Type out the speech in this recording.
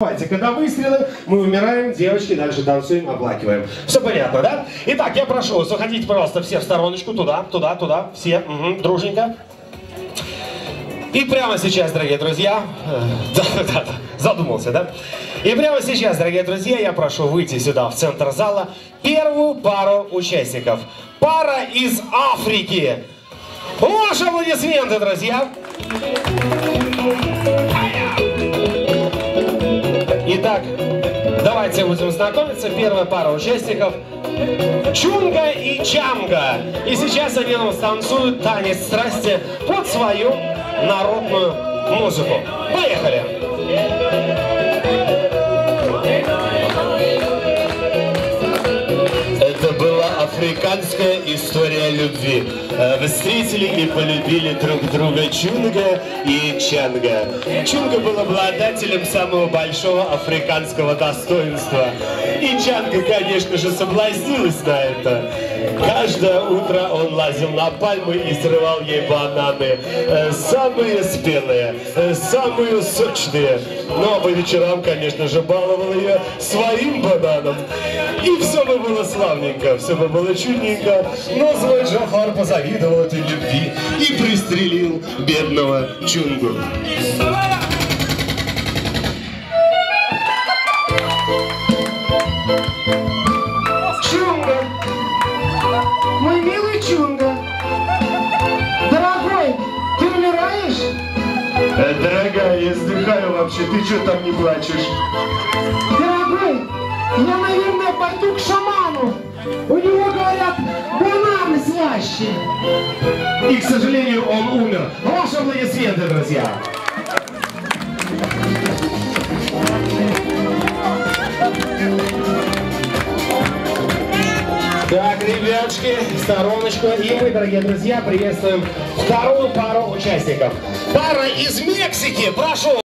Давайте, когда выстрелы, мы умираем, девочки дальше танцуем, оплакиваем. Все понятно, да? Итак, я прошу вас, уходите, пожалуйста, все в стороночку, туда, туда, туда, все, угу, дружненько. И прямо сейчас, дорогие друзья, э, да, да, да, задумался, да? И прямо сейчас, дорогие друзья, я прошу выйти сюда, в центр зала, первую пару участников. Пара из Африки. Ваши аплодисменты, друзья! Итак, давайте будем знакомиться. Первая пара участников. Чунга и Чамга. И сейчас они нам станцуют танец страсти под свою народную музыку. Поехали! Это африканская история любви. Э, Встретили и полюбили друг друга Чунга и Чанга. Чунга был обладателем самого большого африканского достоинства. И Чанга, конечно же, соблазнилась на это. Каждое утро он лазил на пальмы и срывал ей бананы. Э, Самые спелые, э, самые сочные. А по вечерам, конечно же, баловал ее своим бананом. И все бы было славненько, все бы было чудненько. Но злой Джафар позавидовал этой любви и пристрелил бедного Чунгу. Чунга, дорогой, ты умираешь? Э, Дорогая, я вздыхаю вообще, ты что там не плачешь? Дорогой, я, наверное, пойду к шаману. У него, говорят, бананы слаще. И, к сожалению, он умер. Ваши аплодисменты, друзья! Так, ребятушки, стороночку. И мы, дорогие друзья, приветствуем вторую пару участников. Пара из Мексики, прошу!